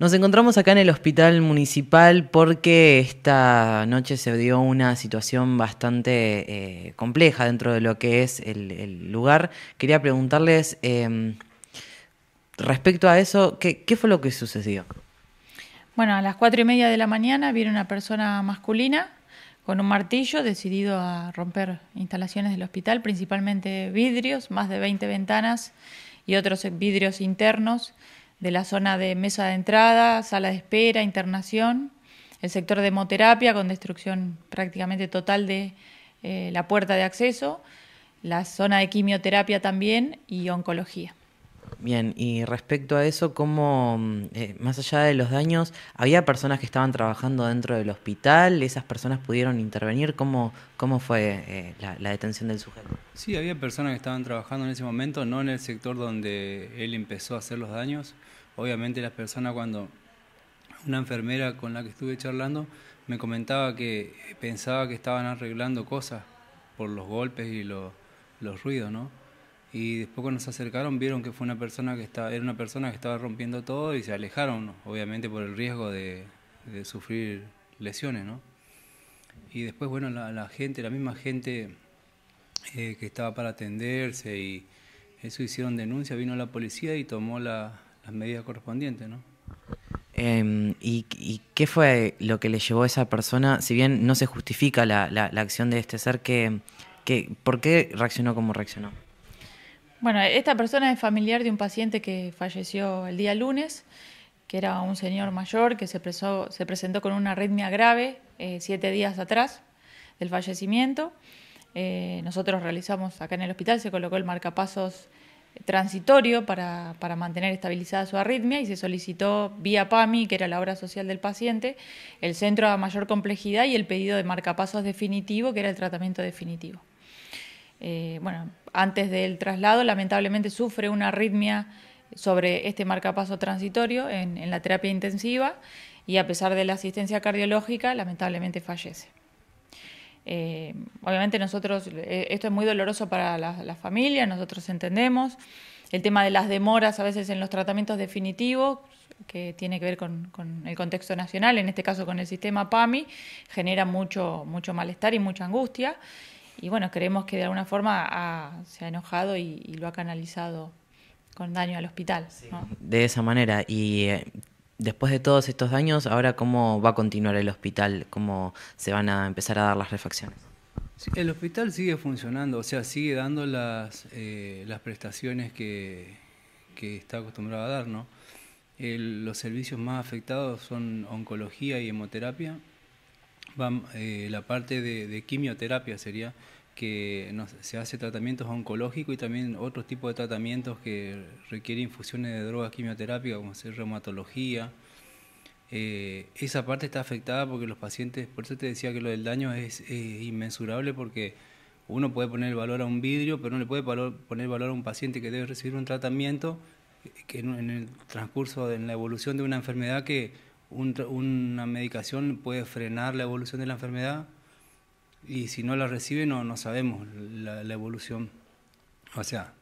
Nos encontramos acá en el hospital municipal porque esta noche se dio una situación bastante eh, compleja dentro de lo que es el, lugar. Quería preguntarles em, respecto a eso, ¿qué, fue lo que sucedió? Bueno, a las cuatro y media de la mañana viene una persona masculina con un martillo decidido a romper instalaciones del hospital, principalmente vidrios, más de 20 ventanas y otros vidrios internos de la zona de mesa de entrada, sala de espera, internación, el sector de hemoterapia con destrucción prácticamente total de eh, la puerta de acceso, la zona de quimioterapia también y oncología. Bien, y respecto a eso, ¿cómo, mm, eh, más allá de los daños, había personas que estaban trabajando dentro del hospital? ¿Esas personas pudieron intervenir? ¿Cómo, cómo fue eh, la, detención del sujeto? Sí, había personas que estaban trabajando en ese momento, no en el sector donde él empezó a hacer los daños. Obviamente las personas cuando una enfermera con la que estuve charlando me comentaba que pensaba que estaban arreglando cosas por los golpes y los, los ruidos, ¿no? Y después cuando se acercaron vieron que fue una persona que estaba, era una persona que estaba rompiendo todo y se alejaron, obviamente por el riesgo de, sufrir lesiones, ¿no? Y después, bueno, la, gente, la misma gente eh, que estaba para atenderse y eso hicieron denuncia, vino la policía y tomó las medidas correspondientes, ¿no? Em, y, qué fue lo que le llevó a esa persona? Si bien no se justifica la, acción de este ser, que, que, ¿por qué reaccionó como reaccionó? Bueno, esta persona es familiar de un paciente que falleció el día lunes, que era un señor mayor que se, se presentó con una arritmia grave eh, siete días atrás del fallecimiento. Eh, nosotros realizamos acá en el hospital, se colocó el marcapasos transitorio para, para, mantener estabilizada su arritmia y se solicitó vía PAMI, que era la obra social del paciente, el centro a mayor complejidad y el pedido de marcapasos definitivo, que era el tratamiento definitivo. Eh, bueno, antes del traslado, lamentablemente sufre una arritmia sobre este marcapaso transitorio en, la terapia intensiva y a pesar de la asistencia cardiológica, lamentablemente fallece. Eh, obviamente nosotros, eh, esto es muy doloroso para la, familia, nosotros entendemos. El tema de las demoras a veces en los tratamientos definitivos, que tiene que ver con, el contexto nacional, en este caso con el sistema PAMI, genera mucho, mucho malestar y mucha angustia y bueno, creemos que de alguna forma se ha enojado y, lo ha canalizado con daño al hospital. De esa manera. Y eh, después de todos estos daños, ahora cómo va a continuar el hospital, cómo se van a empezar a dar las refacciones. el hospital sigue funcionando, o sea, sigue dando las, eh, las prestaciones que, que, está acostumbrado a dar, ¿no? los servicios más afectados son oncología y hemoterapia, eh, la parte de, quimioterapia sería que se hace tratamientos oncológicos y también otros tipos de tratamientos que requieren infusiones de drogas quimioterápicas, como ser reumatología. Eh, esa parte está afectada porque los pacientes, por eso te decía que lo del daño es, inmensurable porque uno puede poner valor a un vidrio, pero no le puede poner valor a un paciente que debe recibir un tratamiento que en, en el transcurso, en la evolución de una enfermedad que una medicación puede frenar la evolución de la enfermedad y si no la recibe no, no sabemos la, evolución. O sea,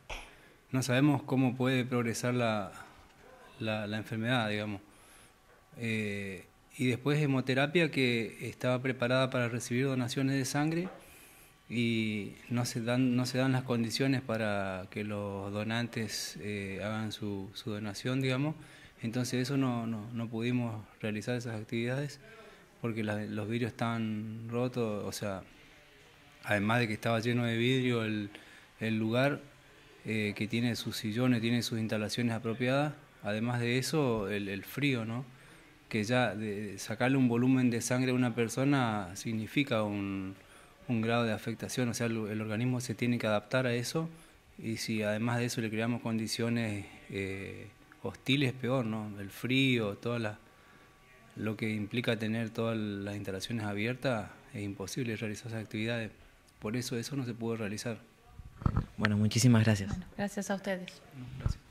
no sabemos cómo puede progresar la, la, enfermedad, digamos. Eh, y después hemoterapia que estaba preparada para recibir donaciones de sangre y no se dan, no se dan las condiciones para que los donantes eh, hagan su, su donación, digamos. Entonces eso no, no, pudimos realizar esas actividades porque los vidrios estaban rotos, o sea, además de que estaba lleno de vidrio el, lugar eh, que tiene sus sillones, tiene sus instalaciones apropiadas, además de eso el, frío, ¿no? que ya sacarle un volumen de sangre a una persona significa un, grado de afectación, o sea, el, organismo se tiene que adaptar a eso y si además de eso le creamos condiciones... Eh, hostil es peor, ¿no? El frío, toda lo que implica tener todas las instalaciones abiertas, es imposible realizar esas actividades. Por eso eso no se pudo realizar. Bueno, muchísimas gracias. gracias a ustedes. gracias.